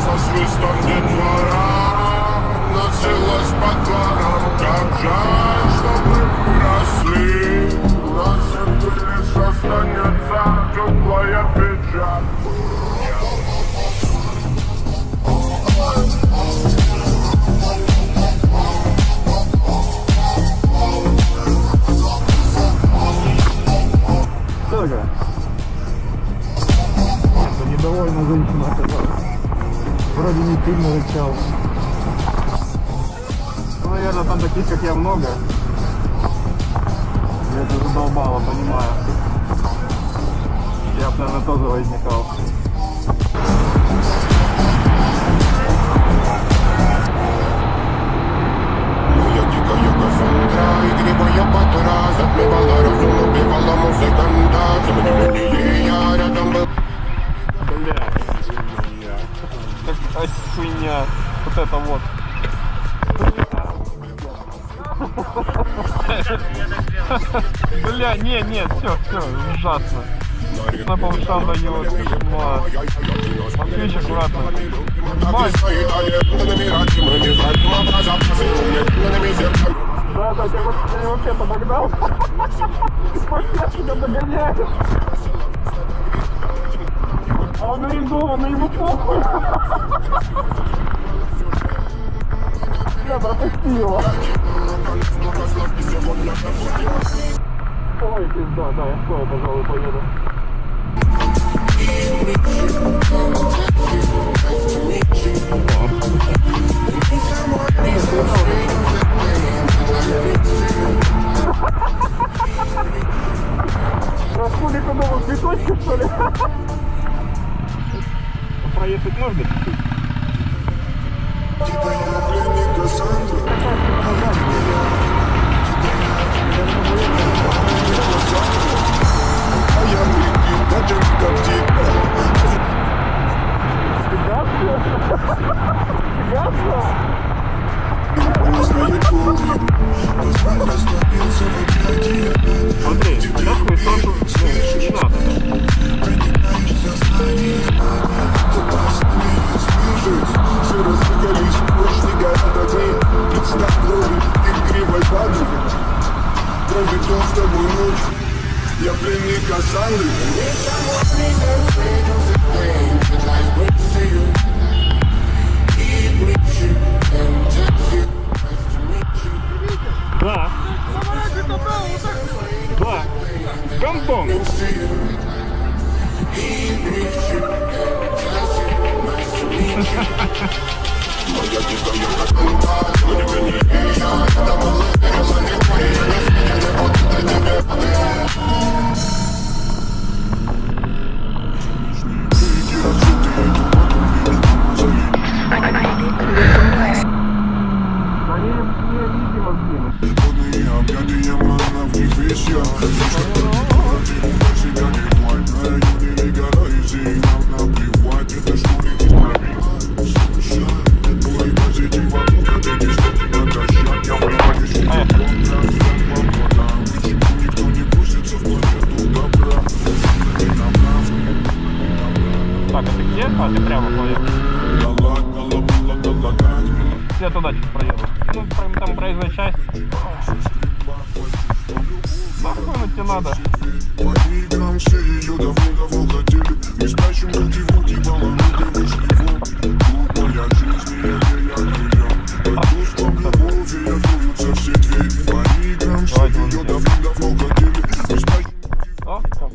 со свистом детвора. Носилась по дворам, как жаль, что мы выросли нас это лишь останется теплая печаль. Дорого. Недовольна женщина оказалась. Вроде не сильно рычал. Ну, наверное, там таких, как я, много. Я это задолбало, понимаю. Я наверное, тоже возникал. Это вот. Бля, не, нет, все, все, ужасно. На по ушам дает, кошмар. Москвич, аккуратно. Ебать. Да, да, я вот- я вообще тебя догоняет. А он арендованный, ему похуй. Пропусти его. Ой, пизда, да, я скоро, пожалуй, поеду. Раскули куда цветочки, что ли? Проехать можно чуть-чуть? Смотри, Я пленник Кассандры Да. Да. Гандон. Я туда чуть проеду. Ну, там проезжая часть.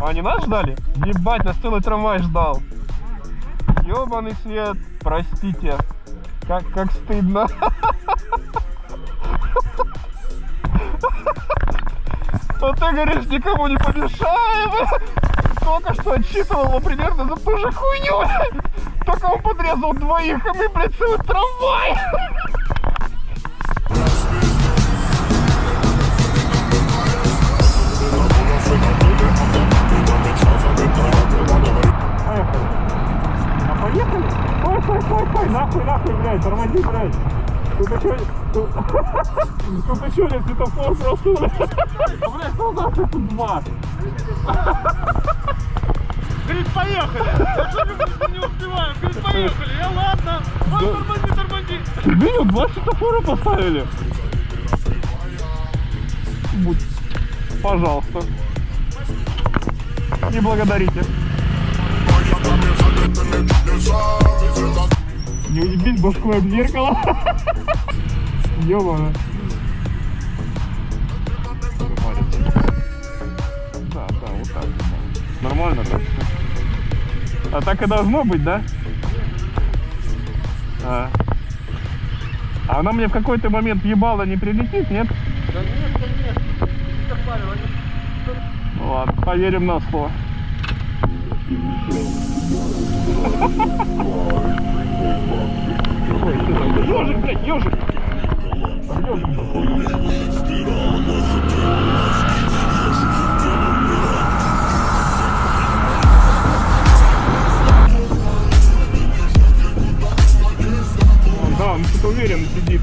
Они нас ждали? Ебать, нас целый трамвай ждал. Ёбаный свет, простите. Как, как стыдно. Вот ты говоришь, никому не помешаем. Только что отчитывал примерно за ту же хуйню. Только он подрезал двоих, а мы, блядь, целый трамвай. Поехали. Поехали? Стой, стой, стой, стой, нахуй, нахуй, блядь, тормози, блядь. Тут, тут еще один светофор просто, блядь. Блядь, солдаты тут два. Говорит, поехали! Не успеваем? Говорит, поехали! Я ладно! Вам тормози, тормози! Ты видел, два светофора поставили. Будь. Пожалуйста. Не благодарите. Не уебись башкой об зеркало. Ёбана. Да, да, вот так. Нормально так. А так и должно быть, да? А. А она мне в какой-то момент ебало не прилетит, нет? Да нет, конечно! Ну ладно, поверим на слово. Ежик! Да, он что-то уверенно сидит.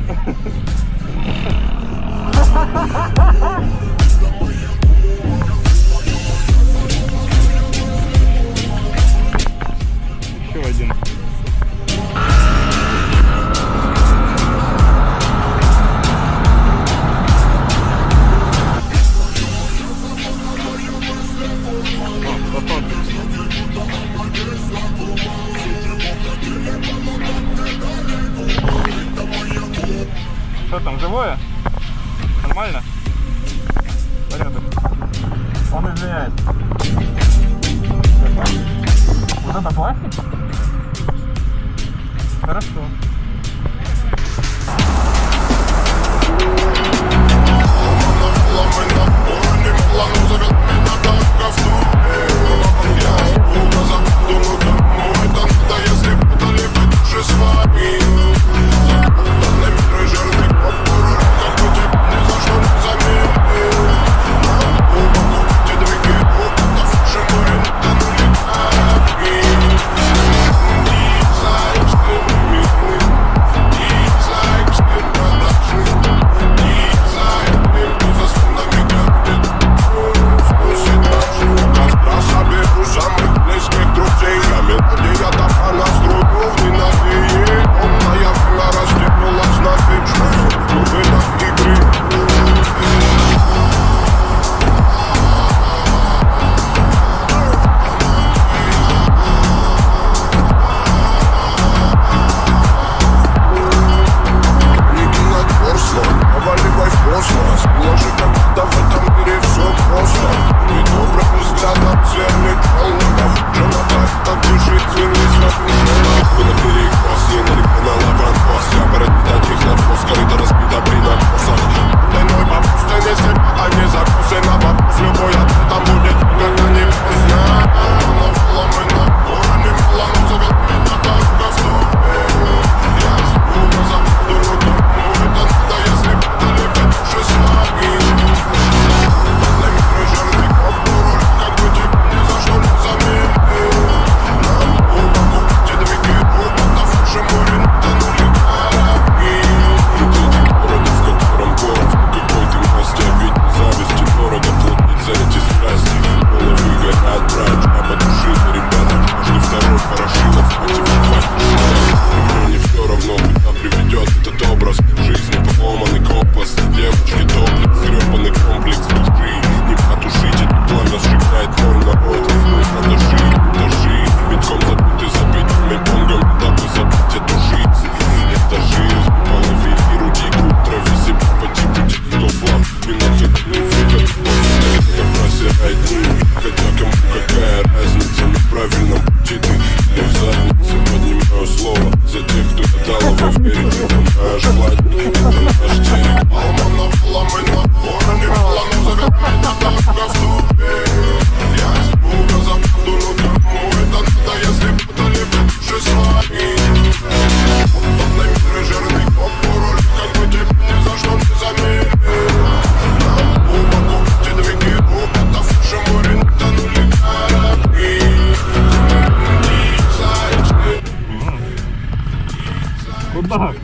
Куда?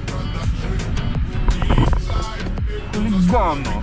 Хулигано.